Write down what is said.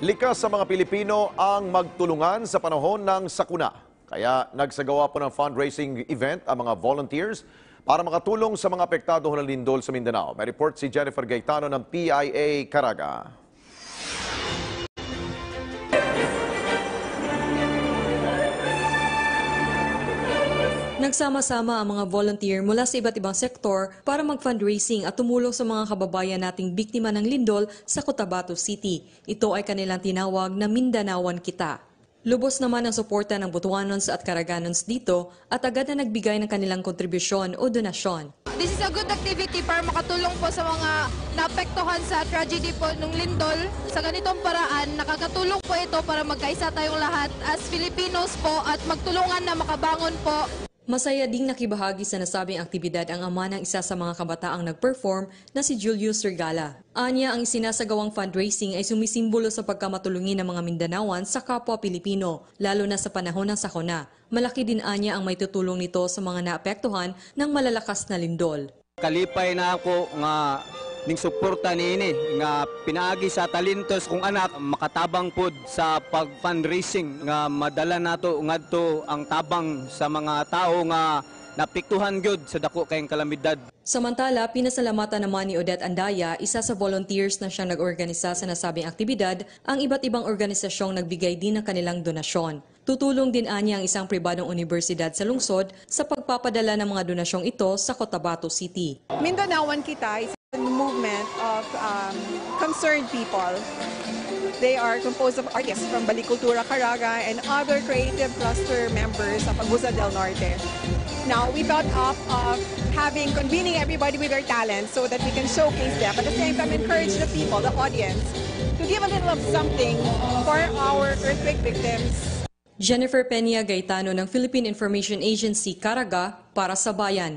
Likas sa mga Pilipino ang magtulungan sa panahon ng sakuna. Kaya nagsagawa po ng fundraising event ang mga volunteers para makatulong sa mga apektado ng lindol sa Mindanao. May report si Jennifer Gaetano ng PIA Caraga. Nagsama-sama ang mga volunteer mula sa iba't ibang sektor para mag-fundraising at tumulong sa mga kababayan nating biktima ng lindol sa Cotabato City. Ito ay kanilang tinawag na Mindanawan Kita. Lubos naman ang suporta ng Butuanons at Caraganons dito at agad na nagbigay ng kanilang kontribusyon o donasyon. This is a good activity para makatulong po sa mga naapektuhan sa tragedy po ng Lindol. Sa ganitong paraan, nakakatulong po ito para magkaisa tayong lahat as Filipinos po at magtulungan na makabangon po Masaya ding nakibahagi sa nasabing aktibidad ang ama ng isa sa mga kabataang nag-perform na si Julius Regala. Anya ang isinasagawang fundraising ay sumisimbolo sa pagkamatulungin ng mga Mindanawan sa kapwa Pilipino, lalo na sa panahon ng sakuna. Malaki din anya ang may tutulong nito sa mga naapektuhan ng malalakas na lindol. kalipay na ako nga ning suporta niini nga pinaagi sa talentos kung anak makatabang pod sa pag fundraising nga madala nato ngadto ang tabang sa mga tao nga napiktuhan gyud sa dako kayong kalamidad Samantala, pinasalamatan naman ni Odette Andaya, isa sa volunteers na siyang nag-organisa sa nasabing aktibidad, ang iba't ibang organisasyong nagbigay din ng kanilang donasyon. Tutulong din anya ang isang pribadong universidad sa lungsod sa pagpapadala ng mga donasyong ito sa Cotabato City. Mindanawan Kita movement of um, concerned people. They are composed of artists from Balicultura Caraga and other creative cluster members of Agusa del Norte. Now, we thought of, of having, convening everybody with their talents so that we can showcase them, but at the same time encourage the people, the audience, to give a little of something for our earthquake victims. Jennifer Peña Gaetano ng Philippine Information Agency, Caraga, para sa Bayan.